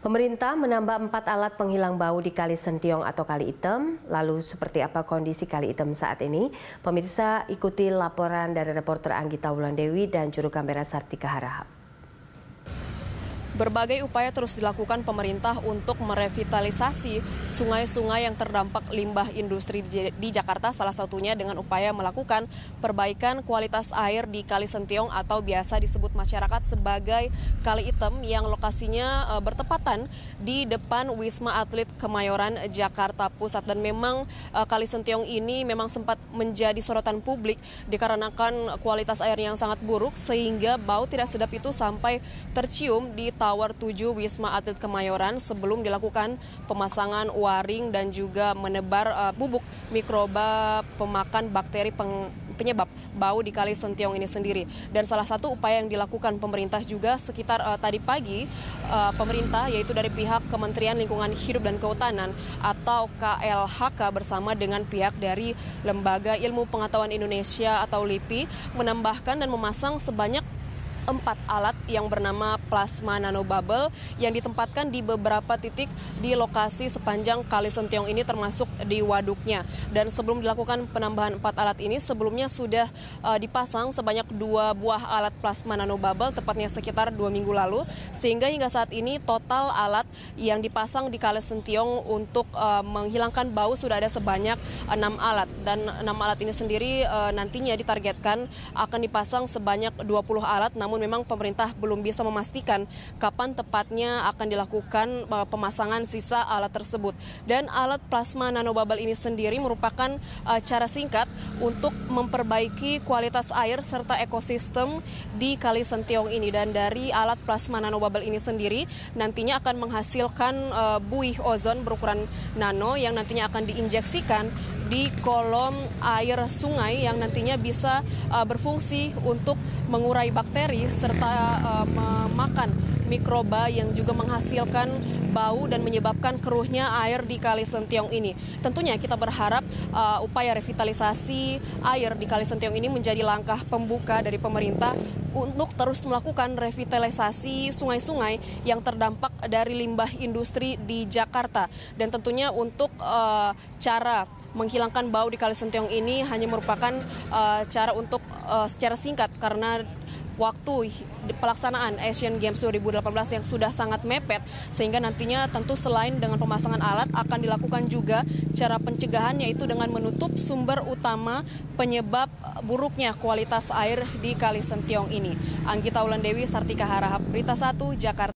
Pemerintah menambah empat alat penghilang bau di Kali Sentiong atau Kali Item. Lalu seperti apa kondisi Kali Item saat ini? Pemirsa ikuti laporan dari reporter Anggita Wulandewi dan juru kamera Sartika Harahap. Berbagai upaya terus dilakukan pemerintah untuk merevitalisasi sungai-sungai yang terdampak limbah industri di Jakarta, salah satunya dengan upaya melakukan perbaikan kualitas air di Kali Sentiong atau biasa disebut masyarakat sebagai Kali Hitam yang lokasinya uh, bertepatan di depan Wisma Atlet Kemayoran Jakarta Pusat. Dan memang uh, Kali Sentiong ini memang sempat menjadi sorotan publik dikarenakan kualitas air yang sangat buruk sehingga bau tidak sedap itu sampai tercium di tahun Tower 7 Wisma Atlet Kemayoran sebelum dilakukan pemasangan waring dan juga menebar uh, bubuk mikroba pemakan bakteri peng, penyebab bau di Kali Sentiong ini sendiri. Dan salah satu upaya yang dilakukan pemerintah juga sekitar uh, tadi pagi uh, pemerintah yaitu dari pihak Kementerian Lingkungan Hidup dan Kehutanan atau KLHK bersama dengan pihak dari Lembaga Ilmu Pengetahuan Indonesia atau LIPI menambahkan dan memasang sebanyak empat alat yang bernama plasma nanobubble yang ditempatkan di beberapa titik di lokasi sepanjang Kali Sentiong ini termasuk di waduknya. Dan sebelum dilakukan penambahan empat alat ini sebelumnya sudah uh, dipasang sebanyak dua buah alat plasma nanobubble tepatnya sekitar dua minggu lalu sehingga hingga saat ini total alat yang dipasang di Kali Sentiong untuk uh, menghilangkan bau sudah ada sebanyak enam alat dan enam alat ini sendiri uh, nantinya ditargetkan akan dipasang sebanyak 20 alat namun memang pemerintah belum bisa memastikan kapan tepatnya akan dilakukan uh, pemasangan sisa alat tersebut. Dan alat plasma nanobubble ini sendiri merupakan uh, cara singkat untuk memperbaiki kualitas air serta ekosistem di Kali Sentiong ini. Dan dari alat plasma nanobubble ini sendiri nantinya akan menghasilkan uh, buih ozon berukuran nano yang nantinya akan diinjeksikan di kolom air sungai yang nantinya bisa uh, berfungsi untuk mengurai bakteri serta uh, memakan mikroba yang juga menghasilkan bau dan menyebabkan keruhnya air di Kali Sentiong ini. Tentunya kita berharap uh, upaya revitalisasi air di Kali Sentiong ini menjadi langkah pembuka dari pemerintah untuk terus melakukan revitalisasi sungai-sungai yang terdampak dari limbah industri di Jakarta. Dan tentunya untuk uh, cara menghilangkan bau di Kali Sentiong ini hanya merupakan uh, cara untuk uh, secara singkat karena waktu pelaksanaan Asian Games 2018 yang sudah sangat mepet sehingga nantinya tentu selain dengan pemasangan alat akan dilakukan juga cara pencegahan yaitu dengan menutup sumber utama penyebab buruknya kualitas air di Kali Sentiong ini. Anggita Ulandewi, Sartika Harahap, Berita 1, Jakarta.